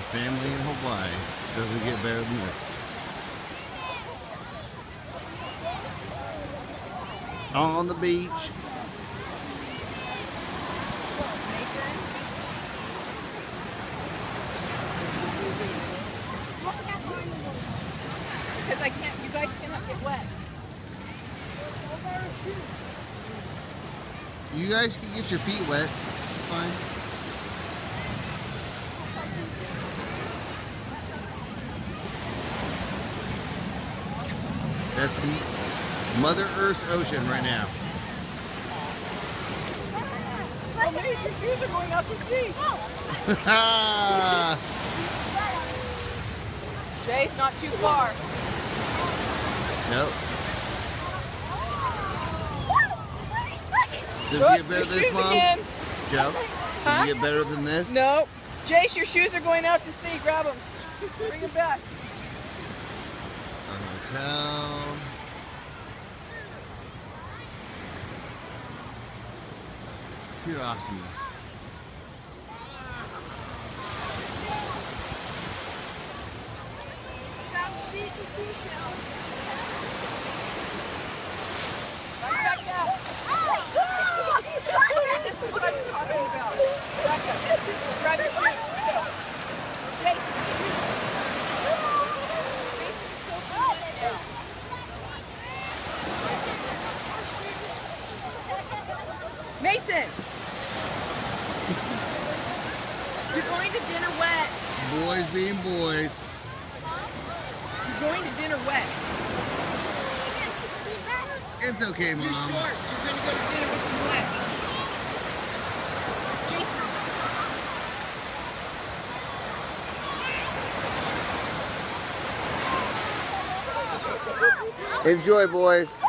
family in Hawaii doesn't get better than this. On the beach. Because I can't, you guys cannot get wet. You guys can get your feet wet. It's fine. That's Mother Earth's ocean right now. Oh, maybe your shoes are going out to sea. Jay's not too far. nope. Does Look, it get better than this, shoes Mom? again. Joe? Does Huh? it get better than this? No. Jace, your shoes are going out to sea. Grab them. Bring them back. A hotel. Awesomeness. Found sheep and seashell. Right back down. This is what I'm talking about. Back up. Grab your shoes. Go. Jason, your shoes. Jason is so good now. Mason! You're going to dinner wet. Boys being boys. You're going to dinner wet. It's okay, Mom. shorts. You're going to go to dinner with them wet. Enjoy, boys.